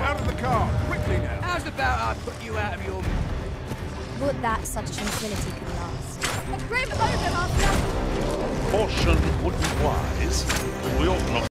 Out of the car, quickly now. How's about I put you out of your... Would that such tranquility could last. A grim moment, Master! Caution would be wise.